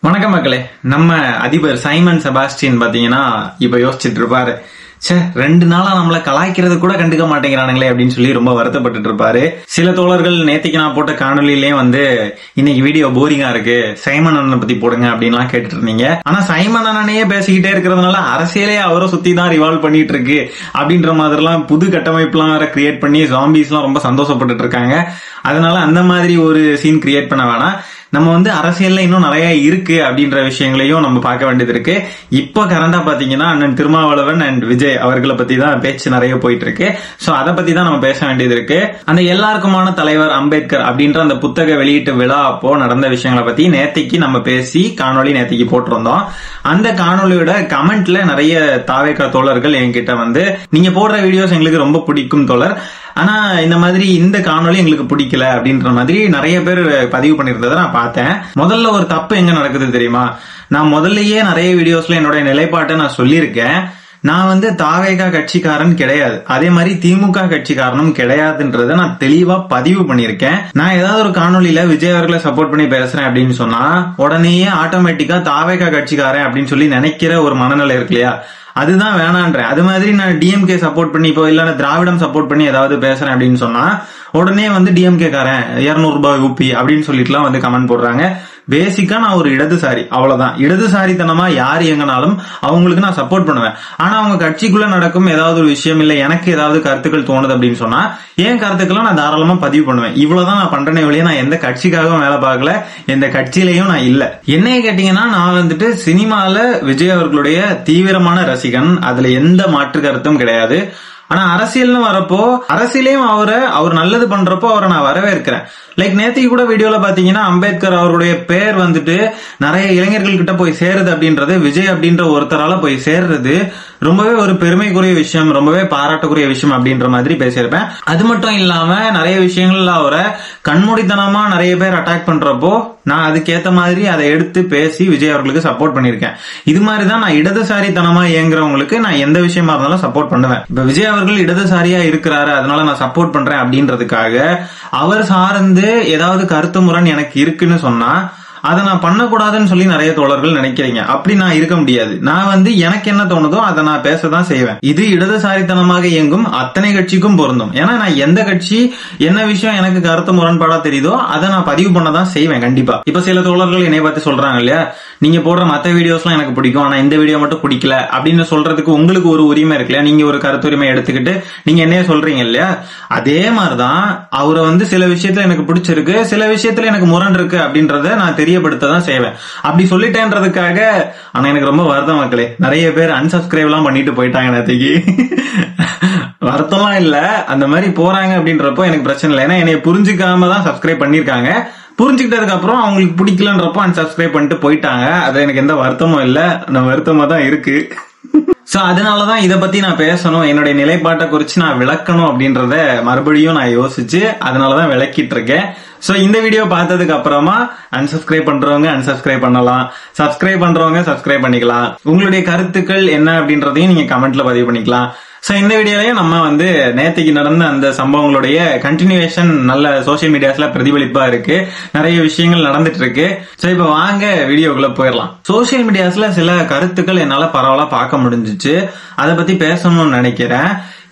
வணக்கம் மக்களே. நம்ம அதிபர் சைமன் செபாஸ்டின் பாத்தீங்கன்னா இப்ப யோசிச்சுட்டு இருப்பாரு. சே ரெண்டு நாளா நம்மள கலாய்க்கிறது கூட கண்டுக்க மாட்டேங்கிறானுங்களே அப்படின்னு சொல்லி ரொம்ப வருத்தப்பட்டுட்டு இருப்பாரு. சில தோழர்கள் நேத்திக்கு நான் போட்ட காணொலியிலேயே வந்து இன்னைக்கு வீடியோ போரிங்கா இருக்கு. சைமன் அண்ணனை பத்தி போடுங்க அப்படின்லாம் கேட்டுட்டு இருந்தீங்க. ஆனா சைமன் அண்ணனையே பேசிக்கிட்டே இருக்கிறதுனால அரசியலே அவரை சுத்தி தான் ரிவால்வ் பண்ணிட்டு இருக்கு. அப்படின்ற மாதிரிலாம் புது கட்டமைப்புலாம் வேற கிரியேட் பண்ணி ஜாம்பிஸ் எல்லாம் ரொம்ப சந்தோஷப்பட்டுட்டு இருக்காங்க. அதனால அந்த மாதிரி ஒரு சீன் கிரியேட் பண்ண வேணாம். நம்ம வந்து அரசியல்ல இன்னும் நிறைய இருக்கு அப்படின்ற விஷயங்களையும் நம்ம பார்க்க வேண்டியது இருக்கு. இப்போ கரண்டா பாத்தீங்கன்னா அண்ணன் திருமாவளவன் அண்ட் விஜய் அவர்களை பத்தி தான் பேச்சு நிறைய போயிட்டு இருக்கு. சோ அதை பத்தி தான் நம்ம பேச வேண்டியது இருக்கு. அந்த எல்லாருக்குமான தலைவர் அம்பேத்கர் அப்படின்ற அந்த புத்தக வெளியீட்டு விழா அப்போ நடந்த விஷயங்களை பத்தி நேத்திக்கு நம்ம பேசி காணொளி நேத்திக்கு போட்டிருந்தோம். அந்த காணொளியோட கமெண்ட்ல நிறைய தாவேக்கா தோழர்கள் என்கிட்ட வந்து நீங்க போடுற வீடியோஸ் எங்களுக்கு ரொம்ப பிடிக்கும் தோழர். ஆனா இந்த மாதிரி இந்த காணொலி எங்களுக்கு பிடிக்கல அப்படின்ற மாதிரி நிறைய பேர் பதிவு பண்ணிருந்ததை நான் பார்த்தேன். முதல்ல ஒரு தப்பு எங்க நடக்குது தெரியுமா? நான் முதல்லயே நிறைய வீடியோஸ்ல என்னோட நிலைப்பாட்டை நான் சொல்லியிருக்கேன். நான் வந்து தாவேகா கட்சிக்காரன் கிடையாது. அதே மாதிரி திமுக கட்சிக்காரனும் கிடையாதுன்றத நான் தெளிவா பதிவு பண்ணியிருக்கேன். நான் ஏதாவது ஒரு காணொலியில விஜய் அவர்களை சப்போர்ட் பண்ணி பேசுறேன் அப்படின்னு சொன்னா உடனேயே ஆட்டோமேட்டிக்கா தாவேகா கட்சிக்காரன் அப்படின்னு சொல்லி நினைக்கிற ஒரு மனநிலை இருக்கு இல்லையா? அதுதான் வேணான்றேன். அது மாதிரி நான் டிஎம்கே சப்போர்ட் பண்ணி இப்போ இல்ல திராவிடம் சப்போர்ட் பண்ணி ஏதாவது பேசுறேன் அப்படின்னு சொன்னா உடனே வந்து டிஎம்கே காரன் இருநூறு ரூபாய் யூபி அப்படின்னு சொல்லிட்டுலாம் வந்து கமெண்ட் போடுறாங்க. பேசிக்கா நான் ஒரு இடதுசாரி. அவ்வளவுதான். இடதுசாரித்தனமா யார் எங்கனாலும் அவங்களுக்கு நான் சப்போர்ட் பண்ணுவேன். ஆனா அவங்க கட்சிக்குள்ள நடக்கும் ஏதாவது ஒரு விஷயம் இல்ல எனக்கு ஏதாவது கருத்துக்கள் தோணுது அப்படின்னு சொன்னா என் கருத்துக்களை நான் தாராளமா பதிவு பண்ணுவேன். இவ்வளவுதான் நான் பண்றேனே வழியே நான் எந்த கட்சிக்காகவும் வேலை பார்க்கல எந்த கட்சியிலையும் நான் இல்ல. என்னைய கேட்டீங்கன்னா நான் வந்துட்டு சினிமால விஜய் அவர்களுடைய தீவிரமான ரசிகன். அதுல எந்த மாற்று கருத்தும் கிடையாது. ஆனா அரசியல்னு வரப்போ அரசியலையும் அவரை அவர் நல்லது பண்றப்போ அவரை நான் வரவேற்கிறேன். லைக் நேத்திக்கு கூட வீடியோல பாத்தீங்கன்னா அம்பேத்கர் அவருடைய பேர் வந்துட்டு நிறைய இளைஞர்கள் கிட்ட போய் சேருது அப்படின்றது விஜய் அப்படின்ற ஒருத்தரால போய் சேர்றது ரொம்பவே ஒரு பெருமைக்குரிய விஷயம் ரொம்பவே பாராட்டக்குரிய விஷயம் அப்படின்ற மாதிரி பேசியிருப்பேன். அது மட்டும் இல்லாம நிறைய விஷயங்கள்ல அவரை கண்மூடித்தனமா நிறைய பேர் அட்டாக் பண்றப்போ நான் அதுக்கேத்த மாதிரி அதை எடுத்து பேசி விஜய் அவர்களுக்கு சப்போர்ட் பண்ணியிருக்கேன். இது மாதிரி தான் நான் இடதுசாரித்தனமா இயங்குறவங்களுக்கு நான் எந்த விஷயமா இருந்தாலும் சப்போர்ட் பண்ணுவேன். இப்ப விஜய் அவர்கள் இடதுசாரியா இருக்கிறாரு அதனால நான் சப்போர்ட் பண்றேன் அப்படின்றதுக்காக அவர் சார்ந்து ஏதாவது கருத்து முரண் எனக்கு இருக்குன்னு சொன்னா அதை நான் பண்ணக்கூடாதுன்னு சொல்லி நிறைய தோழர்கள் நினைக்கிறீங்க. அப்படி நான் இருக்க முடியாது. நான் வந்து எனக்கு என்ன தோணுதோ அதை நான் பேசதான் செய்வேன். இது இடதுசாரித்தனமாக இயங்கும் அத்தனை கட்சிக்கும் பொருந்தும். ஏன்னா நான் எந்த கட்சி என்ன விஷயம் எனக்கு கருத்து முரண்பாடா தெரியுதோ அதை நான் பதிவு பண்ணதான் செய்வேன் கண்டிப்பா. இப்ப சில தோழர்கள் என்னை பார்த்து சொல்றாங்க இல்லையா? நீங்க போடுற மத்த வீடியோஸ்லாம் எனக்கு பிடிக்கும் ஆனா இந்த வீடியோ மட்டும் பிடிக்கல அப்படின்னு சொல்றதுக்கு உங்களுக்கு ஒரு உரிமை இருக்குல்ல நீங்க ஒரு கருத்துரிமை எடுத்துக்கிட்டு நீங்க என்னைய சொல்றீங்க இல்லையா? அதே மாதிரிதான் அவரை வந்து சில விஷயத்துல எனக்கு பிடிச்சிருக்கு சில விஷயத்துல எனக்கு முரண் இருக்கு அப்படின்றத நான் தெரியப்படுத்த தான் செய்வேன். அப்படி சொல்லிட்டேன்றதுக்காக ஆனா எனக்கு ரொம்ப வருத்தம் மக்களே. நிறைய பேர் அன்சப்ஸ்கிரைப் எல்லாம் பண்ணிட்டு போயிட்டாங்க நேற்றுக்கு வருத்தம்லாம் இல்ல. அந்த மாதிரி போறாங்க அப்படின்றப்போ எனக்கு பிரச்சனை இல்லை. ஏன்னா என்னை புரிஞ்சுக்காம தான் சப்ஸ்கிரைப் பண்ணிருக்காங்க புரிஞ்சுக்கிட்டதுக்கு அப்புறம் அவங்களுக்கு பிடிக்கலன்றப்போ அன்சப்ஸ்கிரைப் பண்ணிட்டு போயிட்டாங்க. அது எனக்கு எந்த வருத்தமும் இல்ல. நான் வருத்தமா தான் இருக்கு. சோ அதனாலதான் இத பத்தி நான் பேசணும். என்னுடைய நிலைப்பாட்டை குறிச்சு நான் விளக்கணும் அப்படின்றத மறுபடியும் நான் யோசிச்சு அதனாலதான் விளக்கிட்டு இருக்கேன். சோ இந்த வீடியோ பார்த்ததுக்கு அப்புறமா அன்சப்ஸ்கிரைப் பண்றவங்க அன்சப்ஸ்கிரைப் பண்ணலாம். சப்ஸ்கிரைப் பண்றவங்க சப்ஸ்கிரைப் பண்ணிக்கலாம். உங்களுடைய கருத்துக்கள் என்ன அப்படின்றதையும் நீங்க கமெண்ட்ல பதிவு பண்ணிக்கலாம். ஸோ இந்த வீடியோலையும் நம்ம வந்து நேற்றுக்கு நடந்த அந்த சம்பவங்களுடைய கண்டினியூவேஷன் நல்ல சோசியல் மீடியாஸ்ல பிரதிபலிப்பா இருக்கு. நிறைய விஷயங்கள் நடந்துட்டு இருக்கு. ஸோ இப்போ வாங்க வீடியோக்குள்ள போயிடலாம். சோசியல் மீடியாஸ்ல சில கருத்துக்கள் என்னால் பரவாயில்ல பார்க்க முடிஞ்சிச்சு. அதை பத்தி பேசணும்னு நினைக்கிறேன்.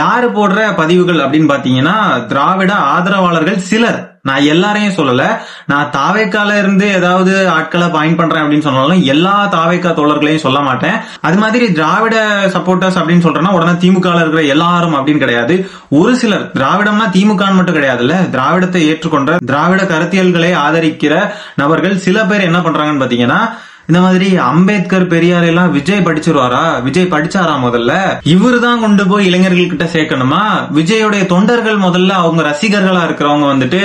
யாரு போடுற பதிவுகள் அப்படின்னு பாத்தீங்கன்னா திராவிட ஆதரவாளர்கள் சிலர். நான் எல்லாரையும் சொல்லல. நான் தாவேக்கால இருந்து ஏதாவது ஆட்களை பாயிண்ட் பண்றேன் அப்படின்னு சொன்னாலும் எல்லா தாவேக்கா தோழர்களையும் சொல்ல மாட்டேன். அது மாதிரி திராவிட சப்போர்ட்டர்ஸ் அப்படின்னு சொல்றேன்னா உடனே திமுக இருக்கிற எல்லாரும் அப்படின்னு கிடையாது. ஒரு சிலர் திராவிடம்னா திமுகன்னு மட்டும் கிடையாதுல்ல. திராவிடத்தை ஏற்றுக்கொண்ட திராவிட கருத்தியல்களை ஆதரிக்கிற நபர்கள் சில பேர் என்ன பண்றாங்கன்னு பாத்தீங்கன்னா இந்த மாதிரி அம்பேத்கர் பெரியார் எல்லாம் விஜய் படிச்சிருவாரா? விஜய் படிச்சாரா முதல்ல? இவரு தான் கொண்டு போய் இளைஞர்கள் கிட்ட சேர்க்கணுமா? விஜயோடைய தொண்டர்கள் முதல்ல அவங்க ரசிகர்களா இருக்கிறவங்க வந்துட்டு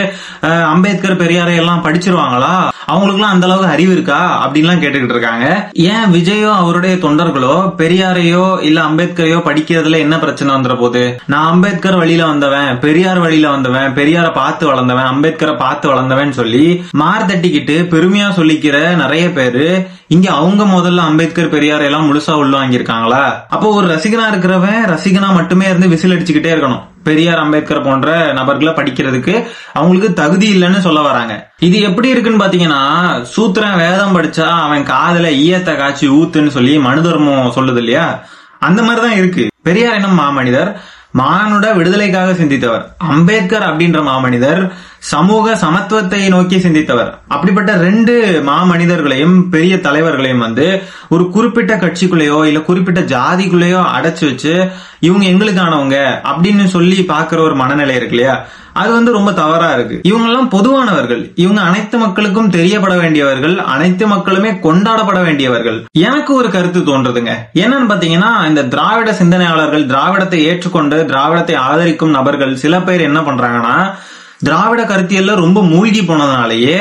அம்பேத்கர் பெரியாரை எல்லாம் படிச்சிருவாங்களா? அவங்களுக்குலாம் அந்த அளவுக்கு அறிவு இருக்கா? அப்படின்லாம் கேட்டுக்கிட்டு இருக்காங்க. ஏன் விஜயோ அவருடைய தொண்டர்களோ பெரியாரையோ இல்ல அம்பேத்கரையோ படிக்கிறதுல என்ன பிரச்சனை வந்துட போகுது நான் அம்பேத்கர் வழியில வந்தவன் பெரியார் வழியில வந்தவன் பெரியாரை பார்த்து வளர்ந்தவன் அம்பேத்கரை பார்த்து வளர்ந்தவன் சொல்லி மார் தட்டிக்கிட்டு பெருமையா சொல்லிக்கிற நிறைய பேரு இங்க அவங்க முதல்ல அம்பேத்கர் பெரியார் எல்லாம் முழுசா உள்ள வாங்கியிருக்காங்களா? அப்போ ஒரு ரசிகனா இருக்கிறவன் ரசிகனா மட்டுமே இருந்து விசில் அடிச்சுக்கிட்டே இருக்கணும். பெரியார் அம்பேத்கர் போன்ற நபர்களை படிக்கிறதுக்கு அவங்களுக்கு தகுதி இல்லைன்னு சொல்ல வராங்க. இது எப்படி இருக்குன்னு பாத்தீங்கன்னா சூத்திரன் வேதம் படிச்சா அவன் காதுல ஈயத்தை காய்ச்சி ஊத்துன்னு சொல்லி மனு தர்மம் சொல்லுது இல்லையா? அந்த மாதிரிதான் இருக்கு. பெரியார் எனும் மாமனிதர்? மானுட விடுதலைக்காக சிந்தித்தவர். அம்பேத்கர் அப்படின்ற மாமனிதர் சமூக சமத்துவத்தை நோக்கி சிந்தித்தவர். அப்படிப்பட்ட ரெண்டு மாமனிதர்களையும் பெரிய தலைவர்களையும் வந்து ஒரு குறிப்பிட்ட கட்சிக்குள்ளேயோ இல்ல குறிப்பிட்ட ஜாதிக்குள்ளேயோ அடைச்சு வச்சு இவங்க எங்களுக்கானவங்க அப்படின்னு சொல்லி பாக்குற ஒரு மனநிலை இருக்கு இல்லையா? அது வந்து ரொம்ப தவறா இருக்கு. இவங்க எல்லாம் பொதுவானவர்கள். இவங்க அனைத்து மக்களுக்கும் தெரியப்பட வேண்டியவர்கள் அனைத்து மக்களுமே கொண்டாடப்பட வேண்டியவர்கள். எனக்கு ஒரு கருத்து தோன்றதுங்க. என்னன்னு பாத்தீங்கன்னா இந்த திராவிட சிந்தனையாளர்கள் திராவிடத்தை ஏற்றுக்கொண்டு திராவிடத்தை ஆதரிக்கும் நபர்கள் சில பேர் என்ன பண்றாங்கன்னா திராவிட கருத்தியல்ல ரொம்ப மூழ்கி போனதுனாலயே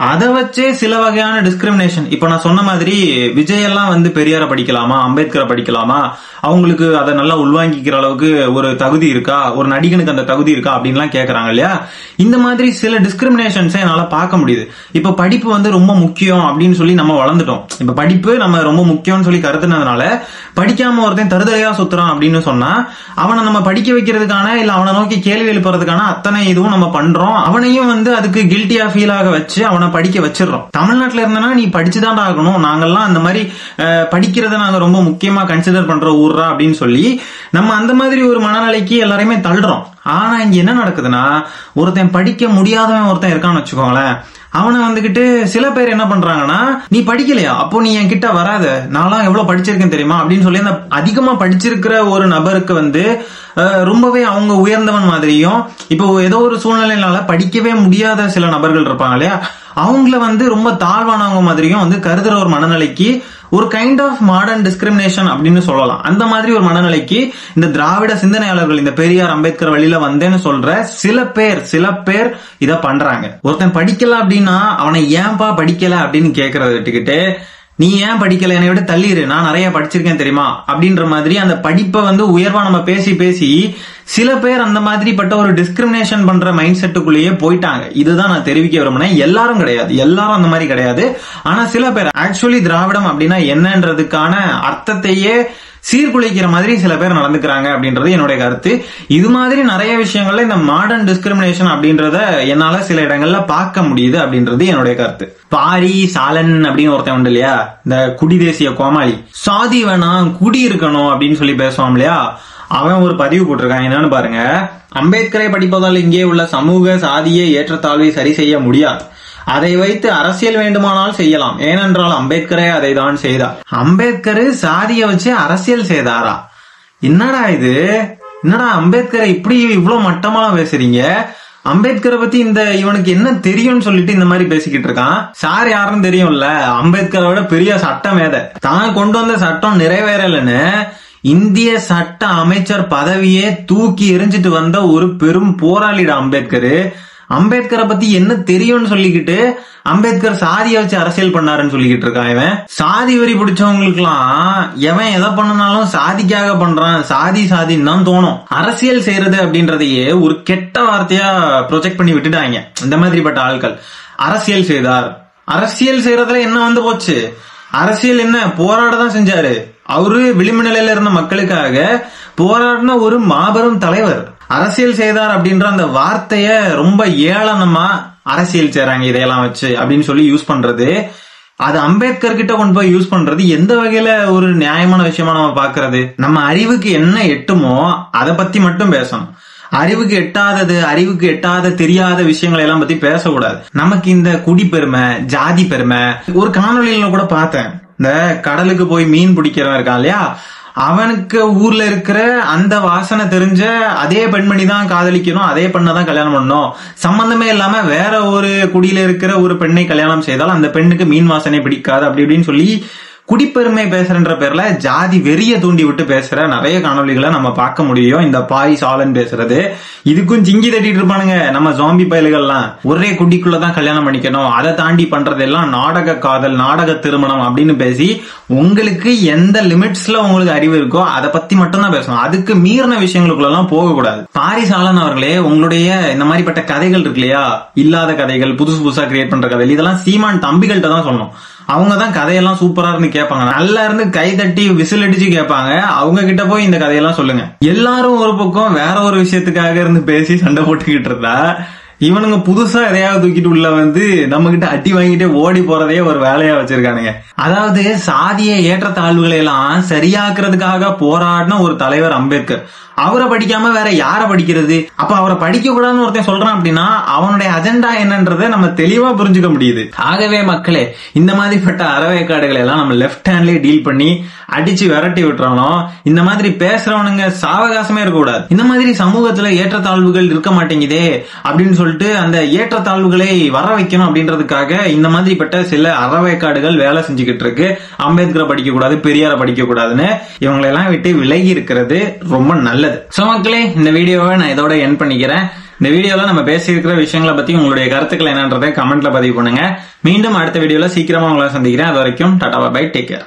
அதை வச்சே சில வகையான டிஸ்கிரிமினேஷன் இப்ப நான் சொன்ன மாதிரி விஜய் எல்லாம் வந்து பெரியார படிக்கலாமா? அம்பேத்கரை படிக்கலாமா? அவங்களுக்கு அதை நல்லா உள்வாங்கிக்கிற அளவுக்கு ஒரு தகுதி இருக்கா? ஒரு நடிகனுக்கு அந்த தகுதி இருக்கா? அப்படின்லாம் கேட்கறாங்க இல்லையா? இந்த மாதிரி சில டிஸ்கிரிமினேஷன்ஸை என்னால பார்க்க முடியுது. இப்ப படிப்பு வந்து ரொம்ப முக்கியம் அப்படின்னு சொல்லி நம்ம வளர்ந்துட்டோம். இப்ப படிப்பு நம்ம ரொம்ப முக்கியம்னு சொல்லி கருத்துனதுனால படிக்காம ஒருத்தன் தருதலையா சுத்துறான் அப்படின்னு சொன்னா அவனை நம்ம படிக்க வைக்கிறதுக்கான இல்ல அவனை நோக்கி கேள்வி எழுப்புறதுக்கான அத்தனை இதுவும் நம்ம பண்றோம். அவனையும் வந்து அதுக்கு கில்ட்டியா ஃபீல் ஆக வச்சு அவனை படிக்க வச்சிடறோம். தமிழ்நாட்டுல இருந்தனா நீ படிச்சுதான் ஆகணும். நாங்கெல்லாம் அந்த மாதிரி படிக்கிறத நாங்க ரொம்ப முக்கியமா கன்சிடர் பண்ற ஊர்ரா அப்படின்னு சொல்லி நம்ம அந்த மாதிரி ஒரு மனநிலைக்கு எல்லாரையுமே தள்ளுறோம். ஆனா இங்க என்ன நடக்குதுன்னா ஒருத்தன் படிக்க முடியாதவன் ஒருத்தன் இருக்கான்னு வச்சுக்கோங்களேன். அவனை வந்துகிட்டு சில பேர் என்ன பண்றாங்கன்னா நீ படிக்கலையா? அப்போ நீ என் கிட்ட வராத. நான்லாம் எவ்வளவு படிச்சிருக்கேன் தெரியுமா? அப்படின்னு சொல்லி அந்த அதிகமா படிச்சிருக்கிற ஒரு நபருக்கு வந்து ரொம்பவே அவங்க உயர்ந்தவன் மாதிரியும் இப்போ ஏதோ ஒரு சூழ்நிலையினால படிக்கவே முடியாத சில நபர்கள் இருப்பாங்க இல்லையா? அவங்கள வந்து ரொம்ப தாழ்வானவங்க மாதிரியும் வந்து கருதுற ஒரு மனநிலைக்கு ஒரு கைண்ட் ஆஃப் மாடர்ன் டிஸ்கிரிமினேஷன் அப்படின்னு சொல்லலாம். அந்த மாதிரி ஒரு மனநிலைக்கு இந்த திராவிட சிந்தனையாளர்கள் இந்த பெரியார் அம்பேத்கர் வழியில வந்தேன்னு சொல்ற சில பேர் சில பேர் இதை பண்றாங்க. ஒருத்தன் படிக்கல அப்படின்னா அவனை ஏன்பா படிக்கல அப்படின்னு கேக்குறத விட்டுக்கிட்டு நீ ஏன் படிக்கல? என்னை விட தள்ளிடு நான் நிறைய படிச்சிருக்கேன் தெரியுமா? அப்படின்ற மாதிரி அந்த படிப்பை வந்து உயர்வா நம்ம பேசி பேசி சில பேர் அந்த மாதிரிப்பட்ட ஒரு டிஸ்கிரிமினேஷன் பண்ற மைண்ட் செட்டுக்குள்ளேயே போயிட்டாங்க. இதுதான் நான் தெரிவிக்க விரும்பினேன் எல்லாரும் கிடையாது. எல்லாரும் அந்த மாதிரி கிடையாது. ஆனா சில பேர் ஆக்சுவலி திராவிடம் அப்படின்னா என்னன்றதுக்கான அர்த்தத்தையே சீர்குலைக்கிற மாதிரி சில பேர் நடந்துக்கிறாங்க அப்படின்றது என்னுடைய கருத்து. இது மாதிரி நிறைய விஷயங்கள்ல இந்த மாடர்ன் டிஸ்கிரிமினேஷன் அப்படின்றத என்னால சில இடங்கள்ல பார்க்க முடியுது அப்படின்றது என்னுடைய கருத்து. பாரி சாலன் அப்படின்னு ஒருத்தன் உண்டு இல்லையா? இந்த குடி தேசிய கோமாளி. சாதி வேணாம் குடி இருக்கணும் அப்படின்னு சொல்லி பேசுவான் இல்லையா? அவன் ஒரு பதிவு போட்டிருக்கான். என்னன்னு பாருங்க. அம்பேத்கரை படிப்பதால் இங்கே உள்ள சமூக சாதிய ஏற்றத்தாழ்வை சரி செய்ய முடியாது. அதை வைத்து அரசியல் வேண்டுமானால் செய்யலாம். ஏனென்றால் அம்பேத்கரே அதை தான் செய்தார். அம்பேத்கர் சாதியை வச்சு அரசியல் செய்தாரா? என்னடா இது? என்னடா அம்பேத்கரை இப்படி இவ்வளவு மட்டமா பேசுறீங்க? அம்பேத்கரை பத்தி இந்த இவனுக்கு என்ன தெரியும்னு சொல்லிட்டு இந்த மாதிரி பேசிக்கிட்டு இருக்கான். சார் யாருன்னு தெரியும்ல? அம்பேத்கரோட பெரிய சட்டம் மேதை தான் கொண்டு வந்த சட்டம் நிறைவேறலன்னு இந்திய சட்ட அமைச்சர் பதவியே தூக்கி எரிஞ்சிட்டு வந்த ஒரு பெரும் போராளிடா அம்பேத்கர். அம்பேத்கரை பத்தி என்ன தெரியும்னு சொல்லிக்கிட்டு அம்பேத்கர் சாதியை வச்சு அரசியல் பண்ணாருன்னு சொல்லிக்கிட்டு இருக்கான் இவன். சாதி வரி பிடிச்சவங்களுக்குலாம் எவன் எதை பண்ணனாலும் சாதிக்காக பண்றான். சாதி சாதின்னு தான் தோணும். அரசியல் செய்யறது அப்படின்றதையே ஒரு கெட்ட வார்த்தையா ப்ரொஜெக்ட் பண்ணி விட்டுட்டாங்க. இந்த மாதிரிப்பட்ட ஆட்கள் அரசியல் செய்தார். அரசியல் செய்யறதுல என்ன வந்து போச்சு? அரசியல் என்ன? போராட தான் செஞ்சாரு. அவரு விளிம்பு நிலையில இருந்த மக்களுக்காக போராடின ஒரு மாபெரும் தலைவர். அரசியல் செய்தார் அப்படின்ற அந்த வார்த்தைய ரொம்ப ஏளனமா அரசியல் செய்றாங்க இதையெல்லாம் வச்சு அப்படின்னு சொல்லி யூஸ் பண்றது. அது அம்பேத்கர் கிட்ட கொண்டு போய் யூஸ் பண்றது எந்த வகையில ஒரு நியாயமான விஷயமா நம்ம பாக்குறது நம்ம அறிவுக்கு என்ன எட்டுமோ அதை பத்தி மட்டும் பேசணும். அறிவுக்கு எட்டாதது அறிவுக்கு எட்டாத தெரியாத விஷயங்களை எல்லாம் பத்தி பேசக்கூடாது. நமக்கு இந்த குடி பெருமை ஜாதி பெருமை ஒரு காணொலியில கூட பார்த்தேன். இந்த கடலுக்கு போய் மீன் பிடிக்கிறவன் இருக்கான் இல்லையா? அவனுக்கு ஊர்ல இருக்கிற அந்த வாசனை தெரிஞ்ச அதே பெண்மணி தான் காதலிக்கணும் அதே பெண்ணை தான் கல்யாணம் பண்ணணும். சம்பந்தமே இல்லாம வேற ஒரு குடியில இருக்கிற ஒரு பெண்ணை கல்யாணம் செய்தால் அந்த பெண்ணுக்கு மீன் வாசனை பிடிக்காது அப்படி இப்படின்னு சொல்லி குடிப்பெருமை பேசுறன்ற பேர்ல ஜாதி வெறிய தூண்டி விட்டு பேசுற நிறைய காணொலிகளை நம்ம பார்க்க முடியும். இந்த பாய் சாலன் பேசுறது. இதுக்கும் சிங்கி தட்டிட்டு இருப்பானுங்க நம்ம ஜாம்பி பயல்கள்லாம். ஒரே குடிக்குள்ளதான் கல்யாணம் பண்ணிக்கணும். அதை தாண்டி பண்றதெல்லாம் நாடக காதல் நாடக திருமணம் அப்படின்னு பேசி உங்களுக்கு எந்த லிமிட்ஸ்ல உங்களுக்கு அறிவு இருக்கோ அதை பத்தி மட்டும் தான் பேசணும். அதுக்கு மீறின விஷயங்களுக்குள்ள எல்லாம் போகக்கூடாது பாரிசாலன் அவர்களே உங்களுடைய இந்த மாதிரிப்பட்ட கதைகள் இருக்கு இல்லையா? இல்லாத கதைகள் புதுசு புதுசா கிரியேட் பண்ற கதைகள் இதெல்லாம் சீமான் தம்பிகள்கிட்ட தான் சொல்லணும். அவங்க தான் கதையெல்லாம் சூப்பரா இருந்து கேட்பாங்க. நல்லா இருந்து கை தட்டி விசில் அடிச்சு கேட்பாங்க. அவங்க கிட்ட போய் இந்த கதையெல்லாம் சொல்லுங்க. எல்லாரும் ஒரு பக்கம் வேற ஒரு விஷயத்துக்காக இருந்து பேசி சண்டை போட்டுக்கிட்டு இருந்தா இவனுங்க புதுசா எதையாவது தூக்கிட்டு உள்ள வந்து நம்ம கிட்ட அட்டி வாங்கிட்டே ஓடி போறதே ஒரு வேலையா வச்சிருக்கானுங்க. அதாவது சாதிய ஏற்றத்தாழ்வுகளை எல்லாம் சரியாக்குறதுக்காக போராடின ஒரு தலைவர் அம்பேத்கர். அவரை படிக்காம வேற யார படிக்கிறது? அப்ப அவரை படிக்க கூடாதுன்னு ஒருத்தன் சொல்றான் அப்படின்னா அவனுடைய அஜெண்டா என்னன்றதை நம்ம தெளிவா புரிஞ்சுக்க முடியுது. ஆகவே மக்களே இந்த மாதிரிப்பட்ட அறவேக்காடுகளை எல்லாம் நம்ம லெஃப்ட் ஹேண்ட்லயே டீல் பண்ணி அடிச்சு விரட்டி விட்டுறாலும் இந்த மாதிரி பேசுறவனுங்க சாவகாசமே இருக்கக்கூடாது. இந்த மாதிரி சமூகத்துல ஏற்றத்தாழ்வுகள் இருக்க மாட்டேங்குதே அப்படின்னு சொல்லிட்டு அந்த ஏற்றத்தாழ்வுகளை வர வைக்கணும் அப்படின்றதுக்காக இந்த மாதிரிப்பட்ட சில அறவேக்காடுகள் வேலை செஞ்சுக்கிட்டு இருக்கு. அம்பேத்கரை படிக்க கூடாது பெரியார படிக்க கூடாதுன்னு இவங்களெல்லாம் விட்டு விலகி இருக்கிறது ரொம்ப நல்லது. சோ மக்களே இந்த வீடியோவை நான் இதோட என் பண்ணிக்கிறேன். இந்த வீடியோல நம்ம பேசியிருக்கிற விஷயங்களை பத்தி உங்களுடைய கருத்துக்கள் என்னன்றதை கமெண்ட்ல பதிவு பண்ணுங்க. மீண்டும் அடுத்த வீடியோல சீக்கிரமா உங்களை சந்திக்கிறேன். அது வரைக்கும் டாடா பை டேக் கேர்.